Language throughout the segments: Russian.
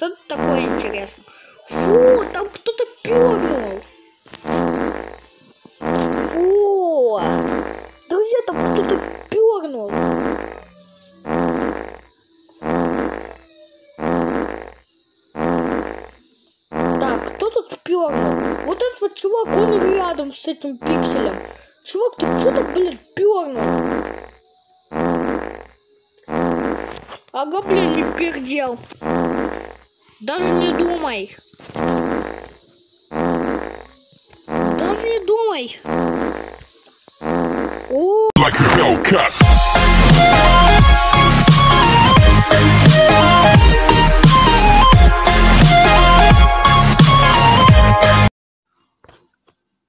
Что это такое интересно? Фу, там кто-то пернул. Фу. Друзья, там кто-то пернул. Так, кто тут пернул? Вот этот вот чувак, он рядом с этим пикселем. Чувак, ты что-то, блин, пернул? Ага, блин, не пердел. Даже не думай. Даже не думай. О, like a.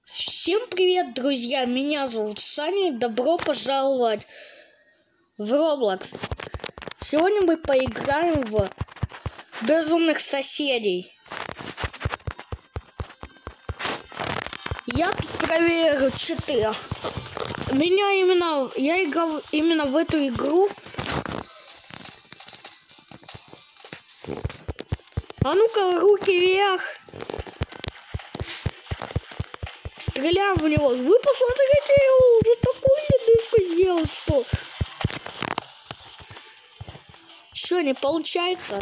Всем привет, друзья! Меня зовут Саня добро пожаловать в Roblox. Сегодня мы поиграем в Безумных соседей. Я тут проверю читы. Меня именно... Я играл именно в эту игру. А ну-ка, руки вверх. Стреляем в него. Вы посмотрите, я уже такую ледышку сделал, что... Что, не получается?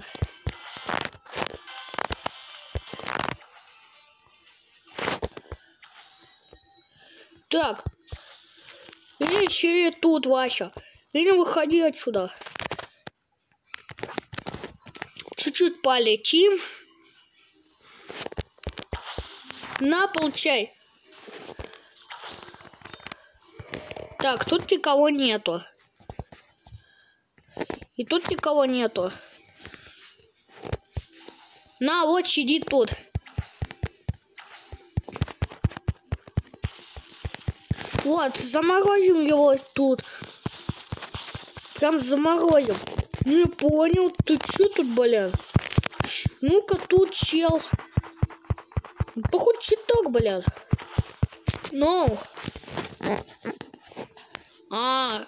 Так. Или еще тут, Вася. Или выходи отсюда. Чуть-чуть полетим. На, получай. Так, тут никого нету. И тут никого нету. На, вот сидит тут. Вот, заморозим его тут. Прям заморозим. Не понял, ты чё тут, блин? Ну-ка тут чел. Походу читок, блин. Ну. А.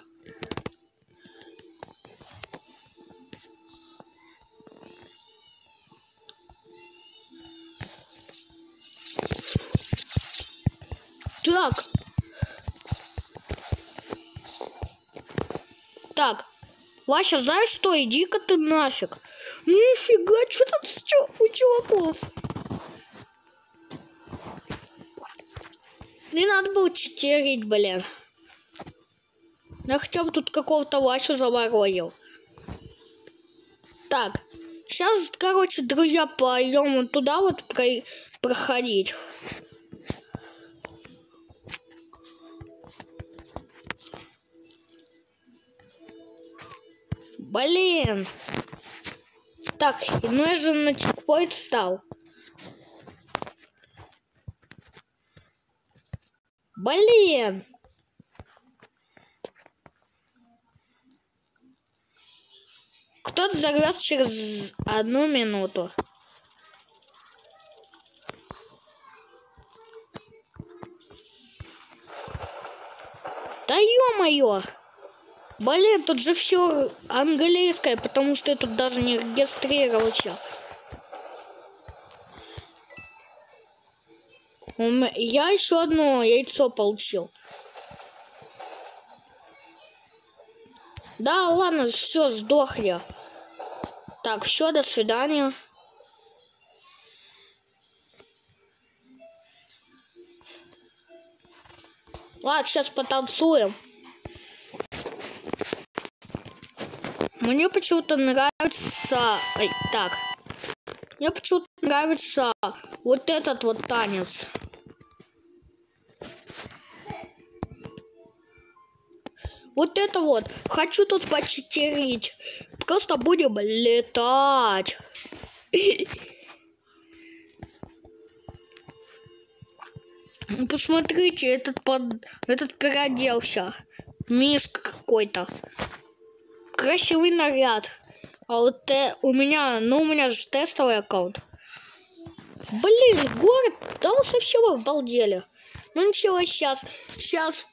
Так. Так. Вася, знаешь что? Иди-ка ты нафиг. Нифига, что тут с чё- у чуваков? Не надо было читерить, блин. Я хотя бы тут какого-то Васю заморозил. Так, сейчас, короче, друзья, пойдем вот туда вот про- проходить. Блин. Так, ну я же на чекпоинт встал. Блин. Кто-то загрыз через одну минуту. Да ё-моё! Блин, тут же все английское, потому что я тут даже не регистрировался. Я еще одно яйцо получил. Да, ладно, все, сдохли. Так, все, до свидания. Ладно, сейчас потанцуем. Мне почему-то нравится... Ой, так. Мне почему-то нравится вот этот вот танец. Вот это вот. Хочу тут почитерить. Просто будем летать. Ну, Посмотрите, этот под... этот переоделся. Мишка какой-то красивый наряд. А вот те, у меня, ну у меня же тестовый аккаунт. Блин, город, там совсем обалдели. Ну ничего, сейчас, сейчас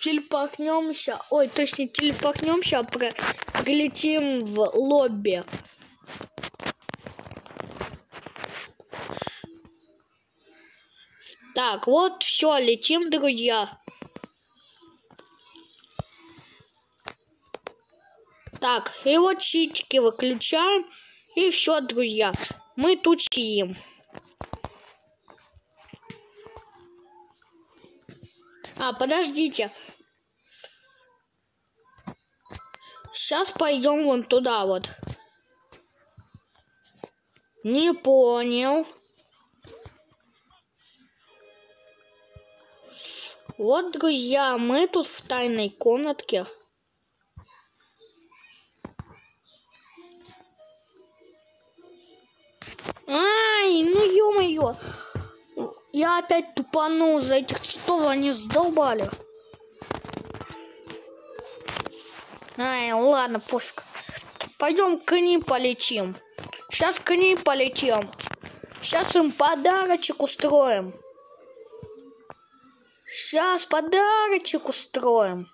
телепахнемся, ой, точнее телепахнемся, а про... прилетим в лобби. Так, вот все, летим, друзья. Так, и вот читики выключаем. И все, друзья. Мы тут сидим. А, подождите. Сейчас пойдем вон туда вот. Не понял. Вот, друзья, мы тут в тайной комнатке. Я опять тупанул за этих часов, они сдолбали. Ай, ладно, пофиг. Пойдем к ним полетим. Сейчас к ним полетим. Сейчас им подарочек устроим. Сейчас подарочек устроим.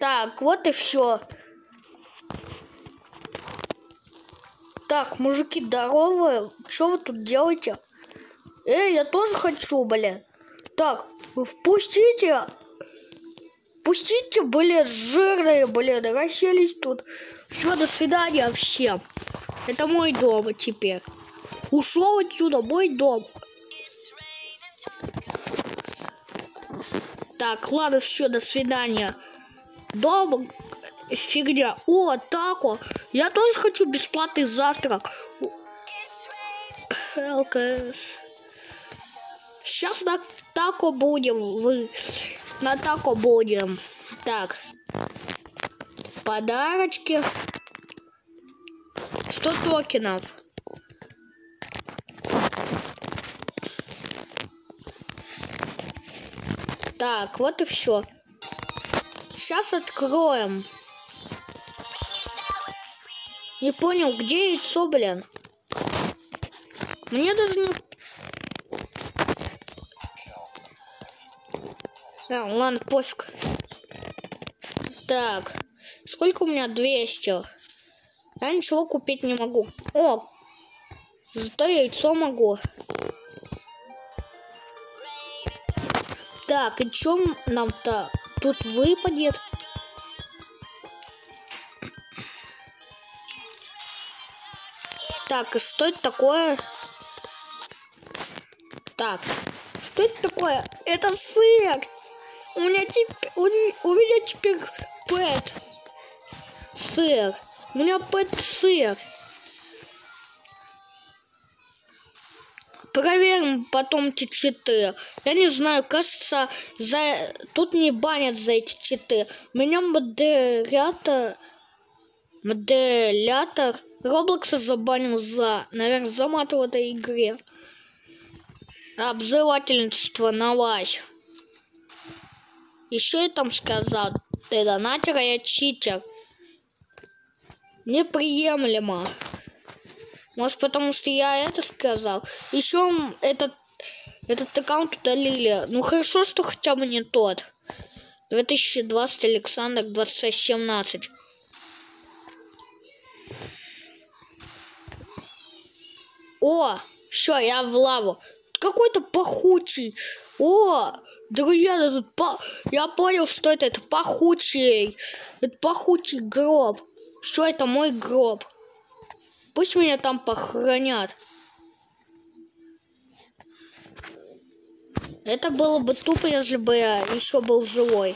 Так, вот и все. Так, мужики, здоровые. Что вы тут делаете? Эй, я тоже хочу, блин. Так, впустите. Пустите, блин, жирные, блин, расселись тут. Все, до свидания всем. Это мой дом теперь. Ушел отсюда, мой дом. Так, ладно, все, до свидания. Дом фигня. О, тако. Я тоже хочу бесплатный завтрак. ЛКС. Сейчас на тако будем. На тако будем. Так. Подарочки. 100 токенов. Так, вот и все. Сейчас откроем. Не понял, где яйцо, блин? Мне даже не... А, ладно, пофиг. Так, сколько у меня? 200. Я ничего купить не могу. О, зато яйцо могу. Так, и чем нам-то тут выпадет? Так, и что это такое? Так, что это такое? Это сыр. У меня теперь, у, у меня теперь пэт. Сыр. У меня пэт сыр. Проверим потом эти читы. Я не знаю, кажется, за... тут не банят за эти читы. Меня модератор... Модератор Роблокса забанил за, наверное, за мат в этой игре. Обзывательство на вас. Еще я там сказал, ты донатер, а я читер. Неприемлемо. Может, потому что я это сказал. Еще этот, этот аккаунт удалили. Ну, хорошо, что хотя бы не тот. 2020 Александр 2617. О, все, я в лаву. Какой-то пахучий. О, друзья, тут по... я понял, что это. Это пахучий. Это пахучий гроб. Все, это мой гроб. Пусть меня там похоронят. Это было бы тупо, если бы я еще был живой.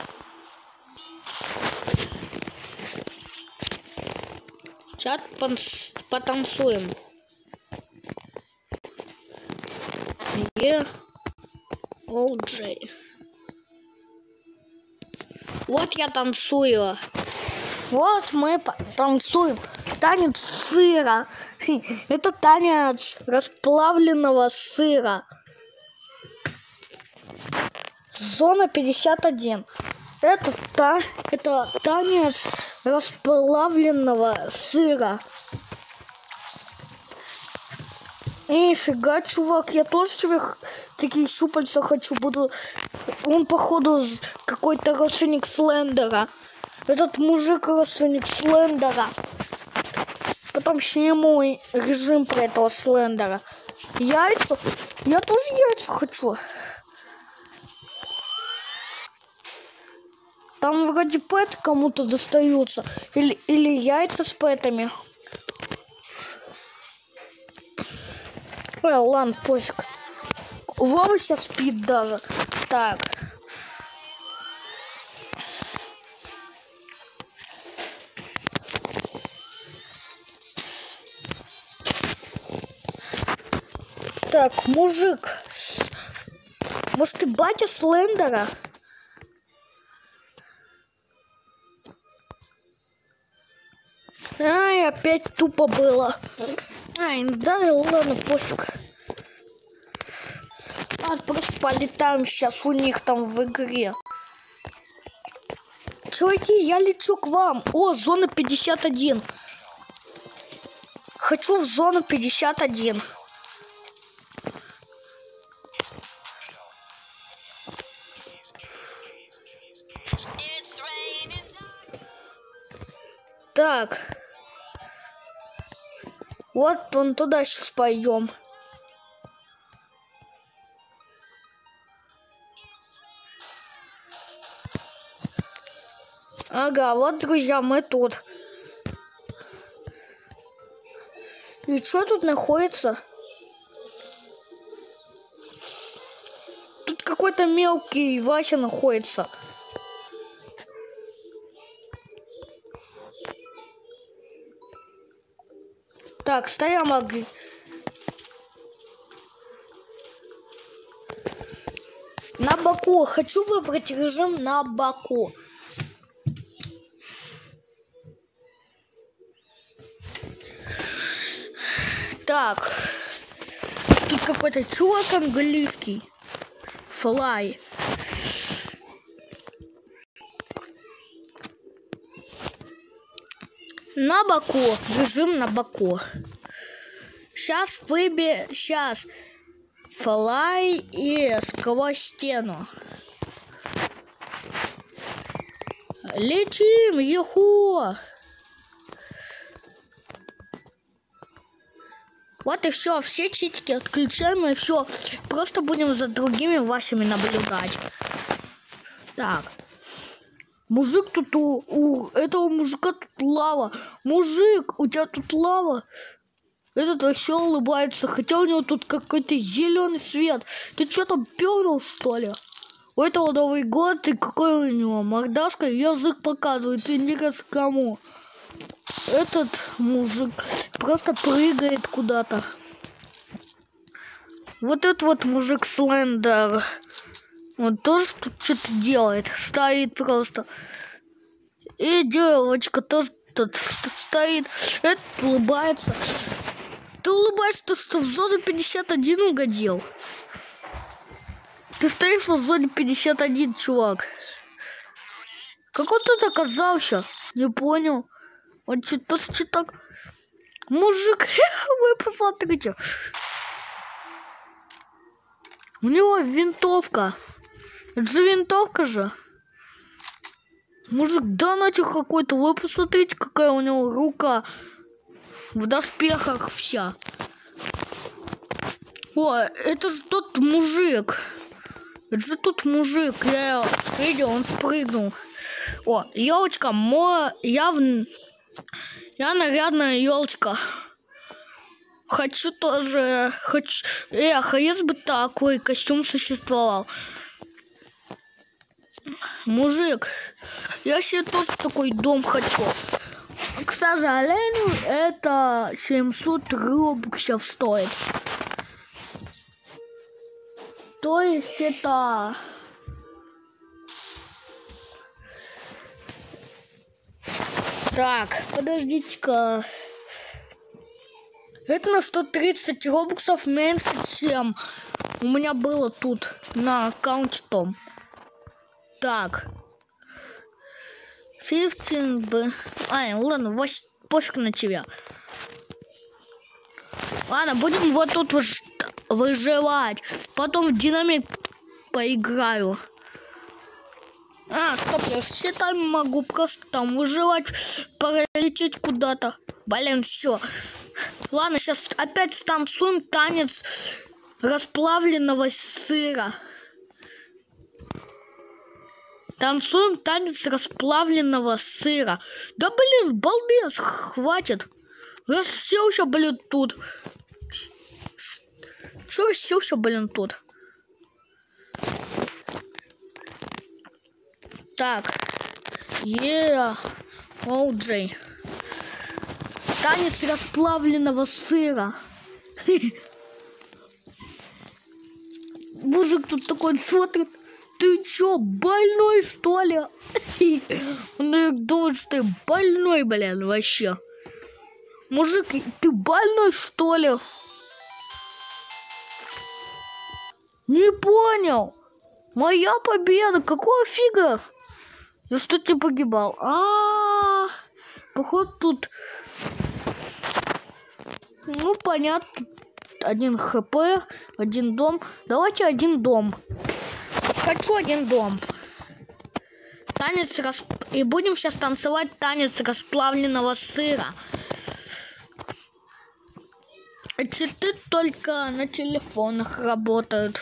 Сейчас потанцуем. Е. Оу-Джей. Вот я танцую. Вот мы танцуем. Танец сыра. Это танец расплавленного сыра. Зона 51. Это, та, это танец расплавленного сыра. Нифига, чувак, я тоже себе такие щупальца хочу. Буду... Он, походу, какой-то родственник Слендера. Этот мужик родственник Слендера. Потом сниму режим про этого слендера. Яйца? Я тоже яйца хочу. Там вроде пэт кому-то достаются. Или, или яйца с пэтами. Ой, ладно, пофиг. Вова сейчас спит даже. Так. Так, мужик. Может, ты батя Слендера? Ай, опять тупо было. Ай, да ладно, пофиг. А, просто полетаем сейчас у них там в игре. Чуваки, я лечу к вам. О, зона 51. Хочу в зону 51. It's raining Так. Вот он туда сейчас пойдем. Ага, вот, друзья, мы тут. И что тут находится? Тут какой-то мелкий Вася находится. Так, стоим огонь. На боку. Хочу выбрать режим на боку. Так. Тут какой-то чувак английский. Флай. На боку. Режим на боку. Сейчас выбе... Сейчас. Флай и сквозь стену. Летим, еху! Вот и все, все читики отключаем и все. Просто будем за другими Васями наблюдать. Так. Мужик тут у, у этого мужика тут лава. Мужик, у тебя тут лава. Этот вообще улыбается, хотя у него тут какой-то зеленый свет. Ты что там пернул, что ли? У этого Новый год, и какой у него мордашка, язык показывает, интересно кому. Этот мужик просто прыгает куда-то. Вот этот вот мужик Слендер. Он тоже тут что-то делает. Стоит просто. И девочка тоже тут стоит. Этот улыбается. Ты улыбаешься, что в зону 51 угодил. Ты стоишь в зоне 51, чувак. Как он тут оказался? Не понял. Он что-то что так... Мужик, вы посмотрите. У него винтовка. Это же винтовка же. Мужик, да нафиг какой-то. Вы посмотрите, какая у него рука. В доспехах вся. О, это же тот мужик. Это же тот мужик. Я видел, он спрыгнул. О, елочка, мо... я в... Я нарядная елочка. Хочу тоже... Хочу... Эх, а если бы такой костюм существовал? Мужик, я себе тоже такой дом хочу. К сожалению, это 700 робоксов стоит. То есть это... Так, подождите-ка. Это на 130 робоксов меньше, чем у меня было тут на аккаунте том. Так. 15 б. Ай, ладно, вось, пофиг на тебя. Ладно, будем вот тут выж- выживать. Потом в динамик поиграю. А, стоп, я считать могу просто там выживать, пролететь куда-то. Блин, все. Ладно, сейчас опять станцуем танец расплавленного сыра. Танцуем танец расплавленного сыра. Да блин, балбес, хватит. Расселся, блин, тут. Че расселся, блин, тут? Так. Yeah. Оу-Джей. Танец расплавленного сыра. Мужик тут такой смотрит. Ты чё, больной, что ли? Он думает, что ты больной, блин, вообще. Мужик, ты больной, что ли? Не понял. Моя победа. Какого фига? Я что-то не погибал. А, походу тут... Ну, понятно. Один хп, один дом. Давайте один дом. Хочу один дом. Танец рас... И будем сейчас танцевать танец расплавленного сыра. Читы только на телефонах работают.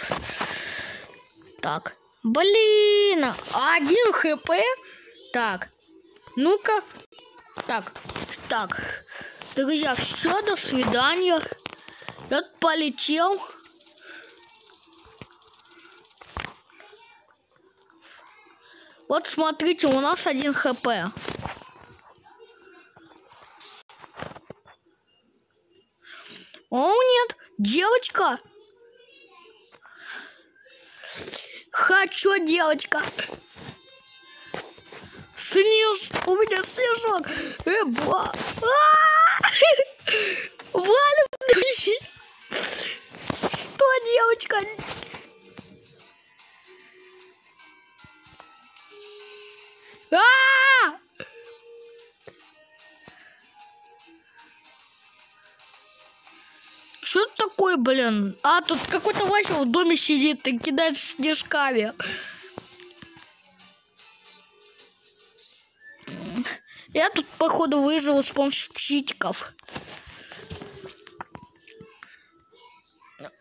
Так. Блин, один хп. Так. Ну-ка. Так. Так. Друзья, все, до свидания. Я полетел. Вот смотрите, у нас один хп. О, нет, девочка. Хочу, девочка. Снеж, у меня снежок. Э, ба. А! Валим. Что, девочка? А! Что это такое, блин? А, тут какой-то Вася в доме сидит и кидает снежками. Я тут, походу, выжил с помощью читиков.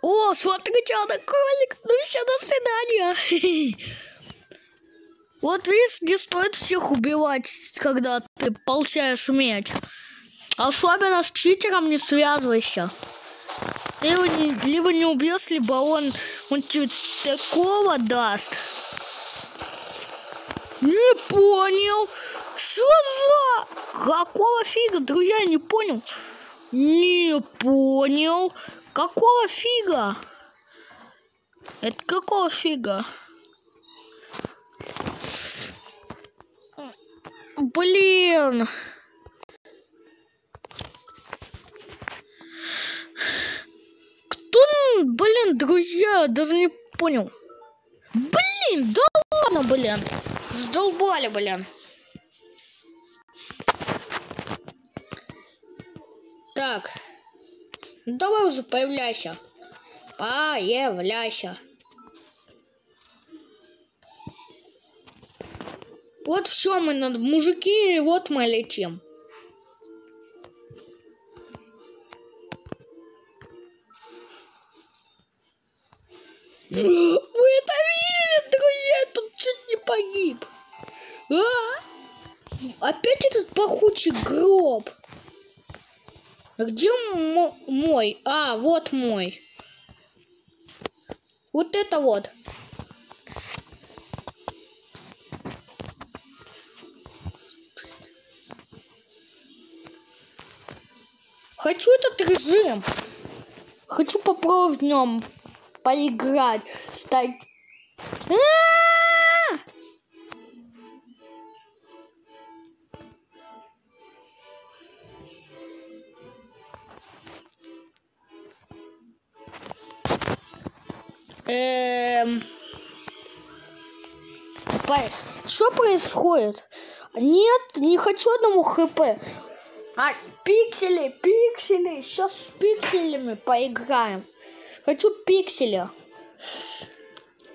О, смотрите, она кролик. Ну все, до свидания. Вот видишь, не стоит всех убивать, когда ты получаешь мяч. Особенно с читером не связывайся. Ты его не, либо не убьешь, либо он, он тебе такого даст. Не понял. Что за... Какого фига, друзья, не понял. Не понял. Какого фига? Это какого фига? Блин. Кто, блин, друзья, даже не понял. Блин, да ладно, блин. Сдолбали, блин. Так. Давай уже появляйся. Появляйся. Вот все, мы над мужики, вот мы летим. Вы это видели, друзья? Я тут чуть не погиб. А? Опять этот пахучий гроб. А где мо- мой? А, вот мой. Вот это вот. Хочу этот режим. Хочу попробовать в нем поиграть. Стать. А-а-а! Эм... Что происходит? Нет, не хочу одному хп. А, пиксели, пиксели. Сейчас с пикселями поиграем. Хочу пикселя.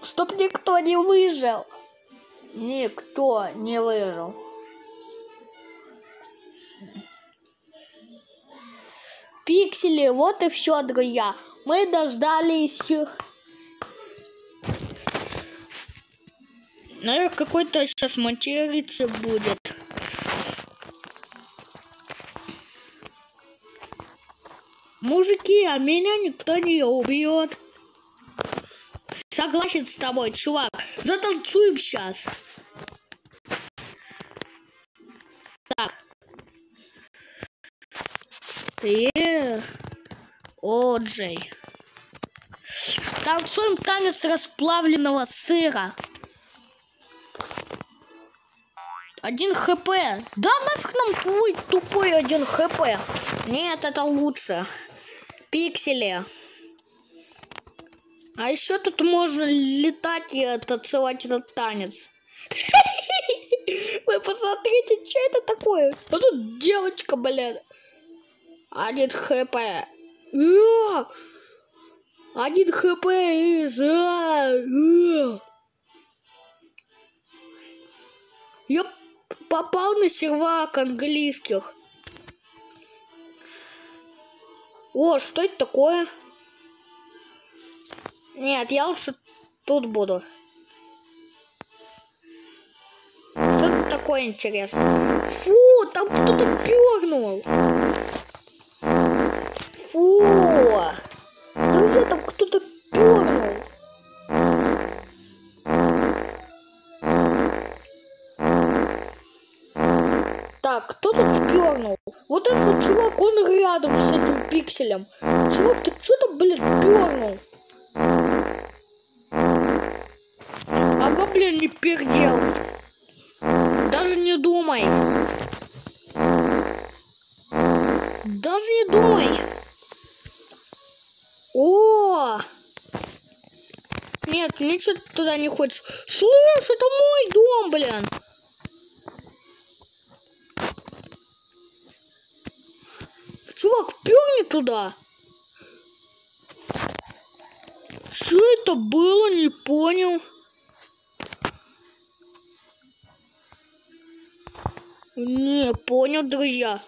Чтоб никто не выжил. Никто не выжил. Пиксели, вот и все, друзья. Мы дождались... Наверное, какой-то сейчас материться будет. Мужики, а меня никто не убьет. Согласен с тобой, чувак. Затанцуем сейчас. Так. Е. О, Джей. Танцуем танец расплавленного сыра. Один хп. Да нафиг нам твой тупой один хп. Нет, это лучше. Пиксели. А еще тут можно летать и танцевать этот танец. Вы посмотрите, что это такое? А тут девочка, блин. Один хп. Один хп из... Я попал на сервак английских. О, что это такое? Нет, я лучше тут буду. Что это такое интересно? Фу, там кто-то пернул. Фу. Друзья, там кто-то пернул. Так, кто тут пернул? Вот чувак, он рядом с этим пикселем. Чувак, ты что там, блин, пернул? Ага, блин, не пердел. Даже не думай. Даже не думай. О! Нет, ничего туда не хочешь. Слышь, это мой дом, блин. Перни туда. Что это было, не понял. Не понял, друзья.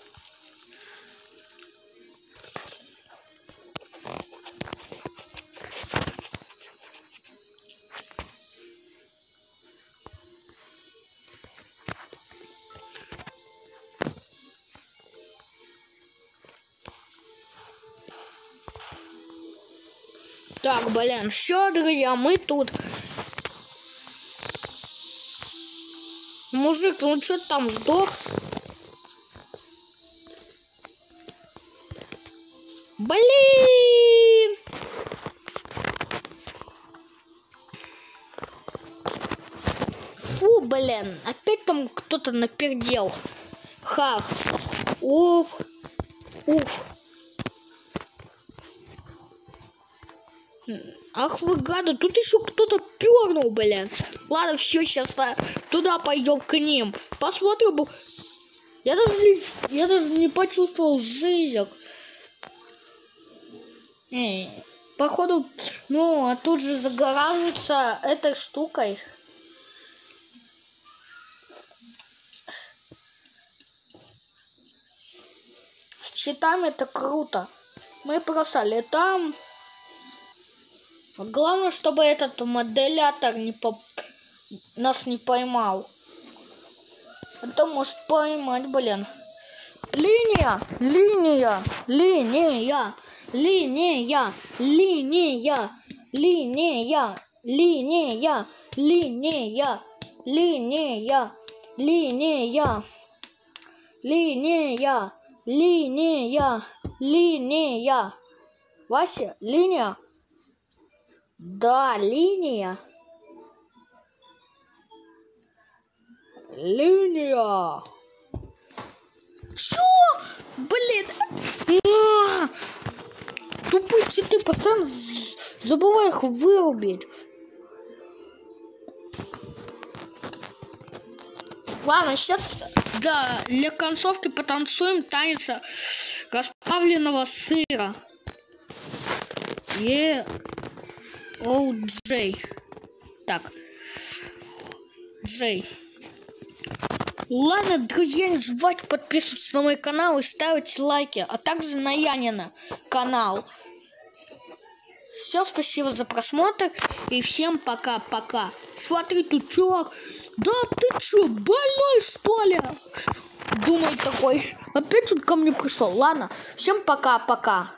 Все, друзья, мы тут. Мужик, ну что там сдох? Блин! Фу, блин, опять там кто-то напердел. Хах. Уф. Уф. Ах вы гады, тут еще кто-то пернул, блин. Ладно, все, сейчас туда пойдем к ним. Посмотрим. Я даже я даже не почувствовал жизнь. Эй, походу, ну, а тут же загораживается этой штукой. С щитами это круто. Мы просто летаем. Главное, чтобы этот моделятор не поп... нас не поймал. Это может поймать, блин. Линия, линия, линия, линия, линия, линия, линия, линия, линия, линия, линия, линия, линия. Вася, линия. Да, линия. Линия. Чё? Блин. А! Тупые читы, постоянно забывай их вырубить. Ладно, сейчас да, для концовки потанцуем танец расплавленного сыра. Е. Оу, Джей. Так. Джей. Ладно, друзья, не забывайте подписываться на мой канал и ставить лайки, а также на Янина канал. Все, спасибо за просмотр и всем пока-пока. Смотри, тут чувак. Да ты чё, больной что ли? Думаю такой. Опять он ко мне пришел. Ладно, всем пока-пока.